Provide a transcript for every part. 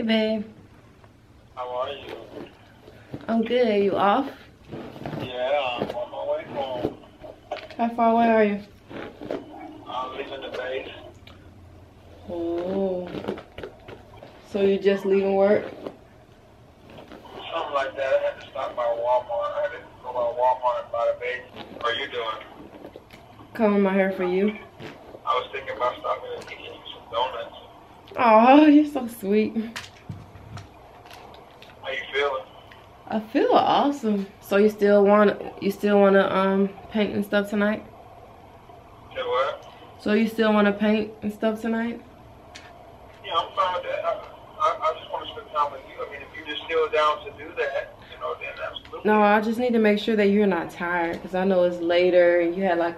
Hey, babe. How are you? I'm good. Are you off? Yeah, I'm on my way home. How far away are you? I'm leaving the base. Oh. So you're just leaving work? Something like that. I had to stop by Walmart. I had to go by Walmart and buy the base. What are you doing? Combing my hair for you. I was thinking about stopping and getting you some donuts. Oh, you're so sweet. How you feeling? I feel awesome. So you still want you still want to um paint and stuff tonight? Say what? So you still want to paint and stuff tonight? Yeah, I'm fine with that. I, I, I just want to spend time with you. I mean, if you're just still down to do that, you know, then absolutely. No, I just need to make sure that you're not tired because I know it's later and you had like,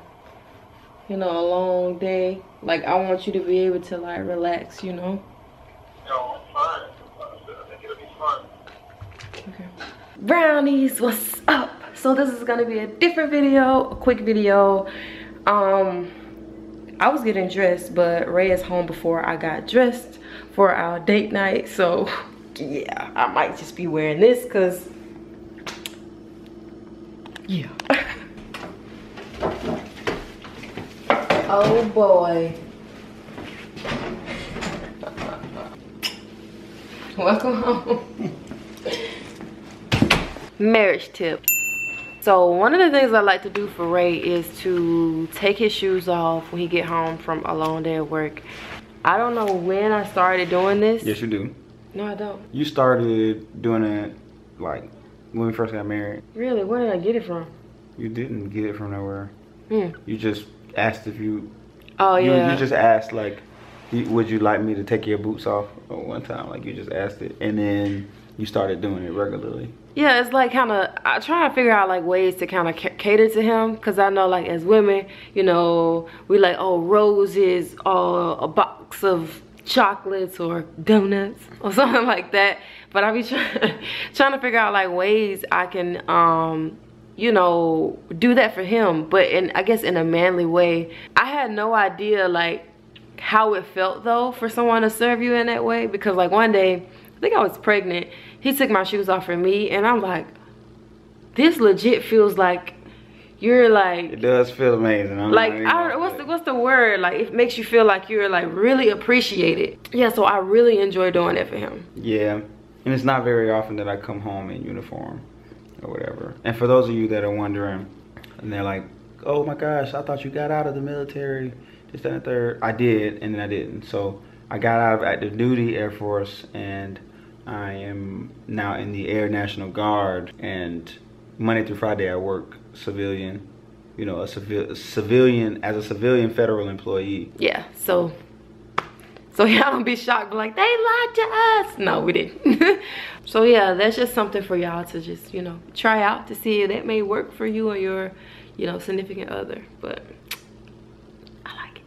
you know, a long day. Like I want you to be able to like relax, you know. No, I'm fine. I think it'll be fun. Okay. Brownies, what's up? So this is gonna be a different video, a quick video. Um, I was getting dressed, but Ray is home before I got dressed for our date night. So yeah, I might just be wearing this cause yeah. oh boy. Welcome home. Marriage tip. So one of the things I like to do for Ray is to take his shoes off when he get home from a long day of work. I don't know when I started doing this. Yes, you do. No, I don't. You started doing it like when we first got married. Really? Where did I get it from? You didn't get it from nowhere. Hmm. You just asked if you. Oh you, yeah. You just asked like, would you like me to take your boots off? One time, like you just asked it, and then you started doing it regularly. yeah, it's like kind of I try to figure out like ways to kind of cater to him because I know like as women, you know, we like oh roses or a box of chocolates or donuts or something like that. But I be trying trying to figure out like ways I can um you know do that for him, but in I guess in a manly way. I had no idea like how it felt though for someone to serve you in that way because like one day think I was pregnant. He took my shoes off for me and I'm like, this legit feels like you're like It does feel amazing. I'm like I what's the what's the word? Like it makes you feel like you're like really appreciated. Yeah, so I really enjoy doing it for him. Yeah, and it's not very often that I come home in uniform or whatever. And for those of you that are wondering, and they're like, "Oh my gosh, I thought you got out of the military." This, that, and the third. I did, and then I didn't. So I got out of active duty Air Force, and I am now in the Air National Guard. And Monday through Friday, I work civilian. You know, a, civil, a civilian as a civilian federal employee. Yeah, so so y'all don't be shocked like they lied to us. No, we didn't. so yeah, that's just something for y'all to just, you know, try out to see if that may work for you or your, you know, significant other. But I like it.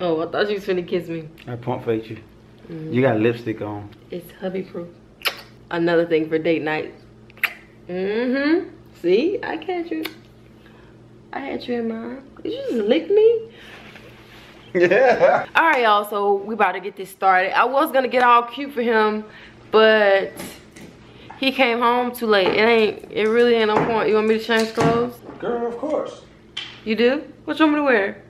Oh, I thought you was finna kiss me. I pump fake you. You got lipstick on. It's hubby proof. Another thing for date night. Mm-hmm. See, I catch you. I had you in mind. Did you just lick me? Yeah. All right, y'all. So we about to get this started. I was gonna get all cute for him, but he came home too late. It ain't. It really ain't no point. You want me to change clothes? Girl, of course. You do? What you want me to wear?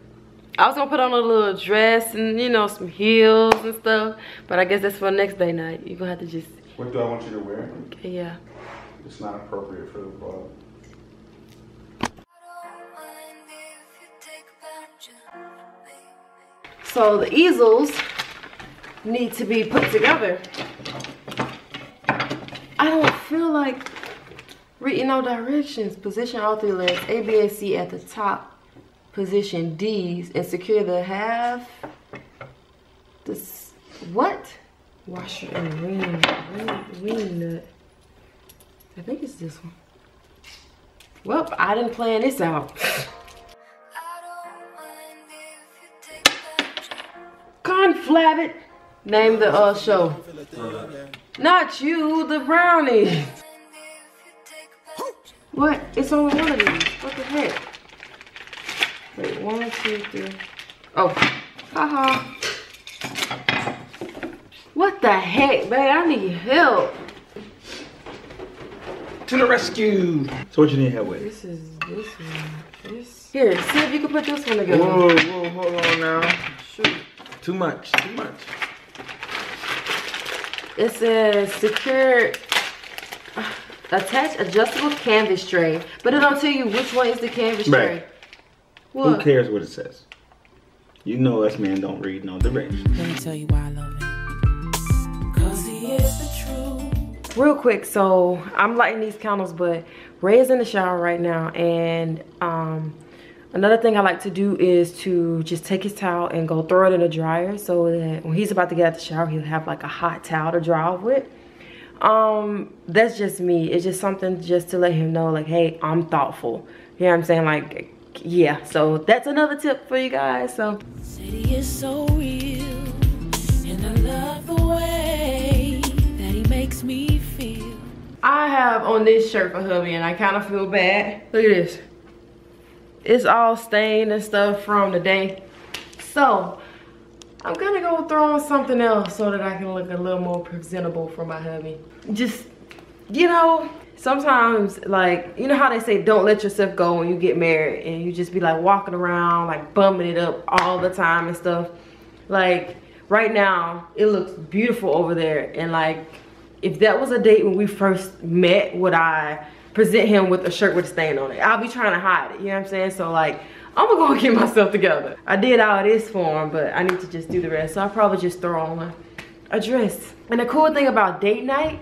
I was gonna put on a little dress and you know some heels and stuff, but I guess that's for next day night. You're gonna have to just. What do I want you to wear? Okay, yeah. It's not appropriate for the ball. So the easels need to be put together. I don't feel like reading no directions. Position all three legs, A, B, and C at the top. Position D's and secure the half. This what? Washer and ring, ring, ring nut. I think it's this one. Well, I didn't plan this out. Conflab it. Name the uh show. Not you, the brownie. What? It's only one of these. What the heck? One, two, three. Oh, haha. What the heck, babe? I need help. To the rescue. So what you need help with? This is, this is, this. Here, see if you can put this one together. Whoa, whoa, hold on now. Shoot. Too much, too much. It says secure, uh, attach adjustable canvas tray. But it don't tell you which one is the canvas Right. tray. What? Who cares what it says? You know us men don't read no directions. Let me tell you why I love him. Cause he is the truth. real quick so i'm lighting these candles but ray is in the shower right now and um another thing i like to do is to just take his towel and go throw it in the dryer so that when he's about to get out the shower he'll have like a hot towel to dry off with um that's just me it's just something just to let him know like hey i'm thoughtful you know what i'm saying like yeah so that's another tip for you guys so City is so real. And I love the way that he makes me feel. I have on this shirt for hubby and I kind of feel bad. Look at this. It's all stained and stuff from the day. So, I'm gonna go throw on something else so that I can look a little more presentable for my hubby. Just, you know, sometimes like, you know how they say don't let yourself go when you get married and you just be like walking around like bumming it up all the time and stuff. Like, right now, it looks beautiful over there and like, if that was a date when we first met, would I present him with a shirt with a stain on it? I'll be trying to hide it, you know what I'm saying? So like, I'm gonna go get myself together. I did all this for him, but I need to just do the rest. So I'll probably just throw on a, a dress. And the cool thing about date night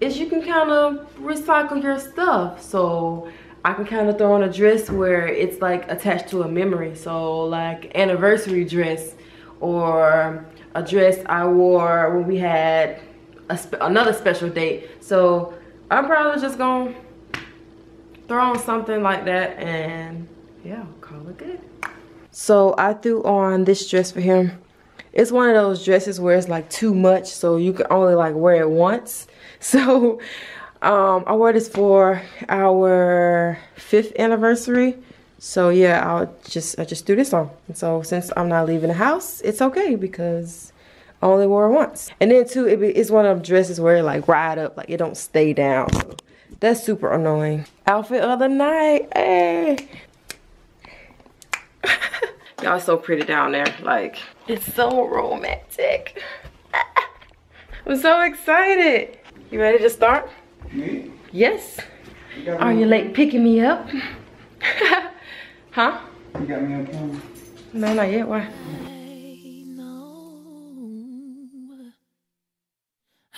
is you can kind of recycle your stuff. So I can kind of throw on a dress where it's like attached to a memory. So like anniversary dress or a dress I wore when we had a spe another special date. So I'm probably just gonna throw on something like that and yeah, call it good. So I threw on this dress for him. It's one of those dresses where it's like too much, so you can only like wear it once. So um, I wore this for our fifth anniversary. So yeah, I'll just I just threw this on. And so since I'm not leaving the house, it's okay because I only wore it once. And then too, it be, it's one of them dresses where it like ride up, like it don't stay down. So that's super annoying. Outfit of the night, hey. Y'all so pretty down there. Like, it's so romantic. I'm so excited. You ready to start? Me? Yes. You Are me you on- late picking me up? huh? You got me on camera. No, not yet. Why?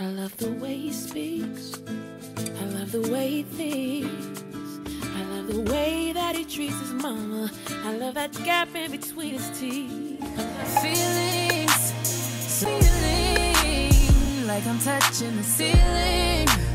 I love the way he speaks. I love the way he thinks. The way that he treats his mama. I love that gap in between his teeth. Feelings, feeling like I'm touching the ceiling.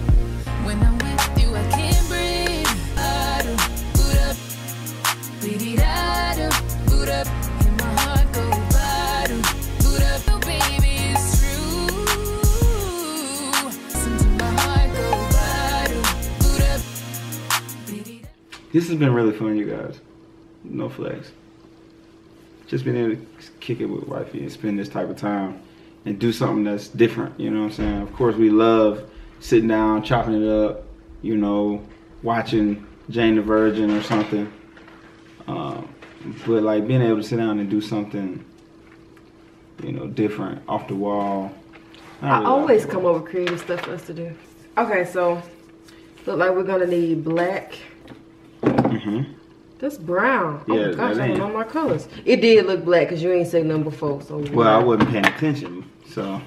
This has been really fun, you guys. No flex. Just being able to kick it with wifey and spend this type of time and do something that's different, you know what I'm saying? Of course, we love sitting down, chopping it up, you know, watching Jane the Virgin or something. Um, but like being able to sit down and do something, you know, different, off the wall. Not I really always come up with creative stuff for us to do. Okay, so look like we're gonna need black. Mhm. That's brown. Oh Yeah, my gosh, I don't know my colors. It did look black because you ain't said nothing before. So Well, I wasn't paying attention, so.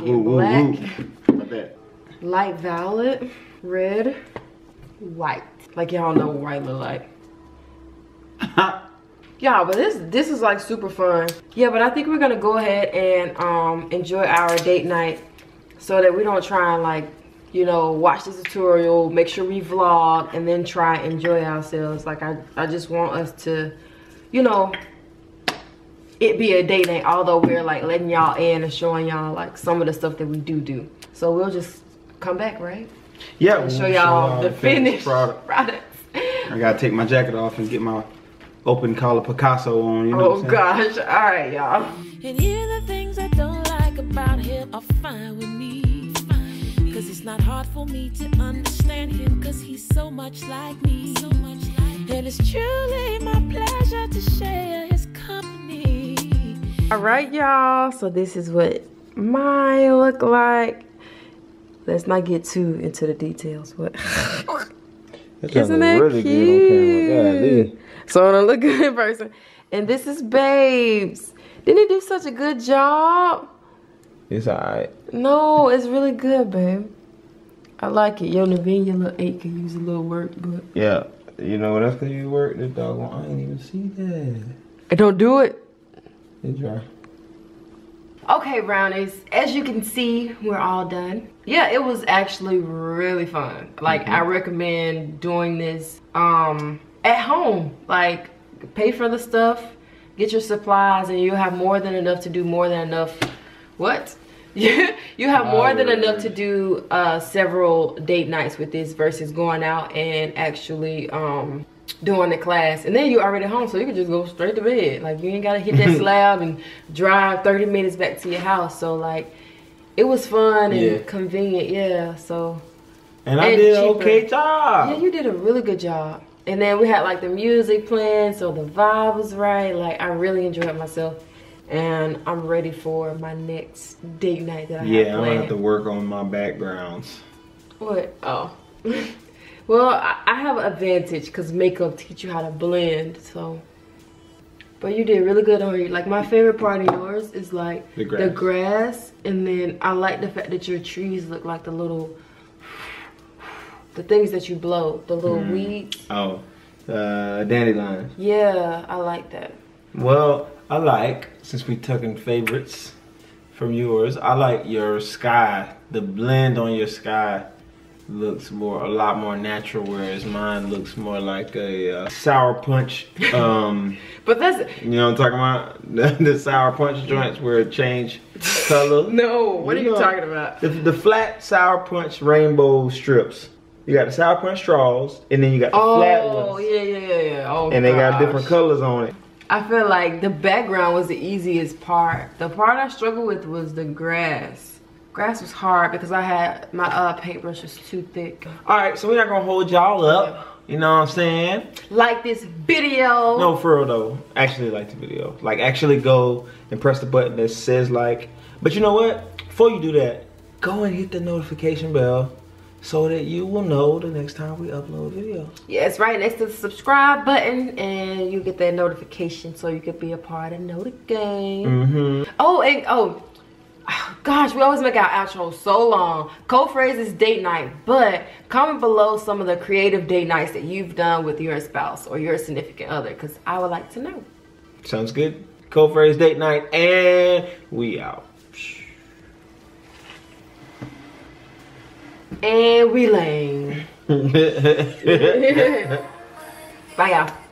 Woo, woo, black, woo. How about that? light violet, red, white. Like y'all know what white look like. Yeah, but this this is like super fun. Yeah, but I think we're gonna go ahead and um enjoy our date night so that we don't try and like, you know, watch this tutorial, make sure we vlog, and then try enjoy ourselves. Like I, I just want us to, you know, it be a date night, although we're like letting y'all in and showing y'all like some of the stuff that we do do. So we'll just come back, right? Yeah, we'll show y'all the finished product. products. I gotta take my jacket off and get my open collar Picasso on. You know Oh what I'm oh, saying? gosh. All right, y'all. And here are the things I don't like about him are fine with me. Cause it's not hard for me to understand him, cause he's so much like me. So much like and it's truly my pleasure to share his company. All right, y'all. So this is what mine look like. Let's not get too into the details, but That isn't that really cute? So I look good in person. And this is Babes. Didn't he do such a good job? It's alright. No, it's really good, babe. I like it. Yo, Naveen, your little eight can use a little work, but Yeah. You know what? That's because you work the dog. I ain't even see that. I don't do it. It's dry. Okay, brownies. As you can see, we're all done. Yeah, it was actually really fun. Like I recommend doing this um at home. Like pay for the stuff, get your supplies, and you'll have more than enough to do more than enough. What? you have more than enough to do uh, several date nights with this versus going out and actually um, doing the class. And then you're already home, so you can just go straight to bed. Like you ain't gotta hit that slab and drive 30 minutes back to your house. So like, it was fun and Yeah. convenient. Yeah. So And I did cheaper. okay job. yeah, you did a really good job. And then we had like the music playing, so the vibe was right. Like I really enjoyed myself, and I'm ready for my next date night that I Yeah, have I'm gonna have to work on my backgrounds. What? Oh. well, I, have an advantage because makeup teach you how to blend. So, but you did really good on you. Like my favorite part of yours is like The grass. the grass. and then I like the fact that your trees look like the little, the things that you blow, the little Hmm. weeds. Oh, uh, dandelion. Yeah, I like that. Well, I like since we tucking favorites from yours. I like your sky. The blend on your sky looks more a lot more natural, whereas mine looks more like a uh, sour punch. Um, But that's you know what I'm talking about? the sour punch joints where it change color. no. What are You you know, talking about? The, the flat sour punch rainbow strips. You got the sour punch straws, and then you got the flat ones. Oh yeah, yeah, yeah, yeah. Oh, and they got different colors on it. I feel like the background was the easiest part. The part I struggled with was the grass. Grass was hard because I had my uh, paintbrush was too thick. All right, so we're not gonna hold y'all up. You know what I'm saying? Like this video. No, for real though. Actually, like the video. Like, actually go and press the button that says like. But you know what? Before you do that, go and hit the notification bell so that you will know the next time we upload videos. Yeah, it's right next to the subscribe button, and you get that notification so you can be a part of Know the Game. Mm-hmm. Oh, and oh, gosh, we always make our outro so long. Code phrase is date night, but comment below some of the creative date nights that you've done with your spouse or your significant other, because I would like to know. Sounds good. Code phrase date night, and we out. And we lame. Bye, y'all.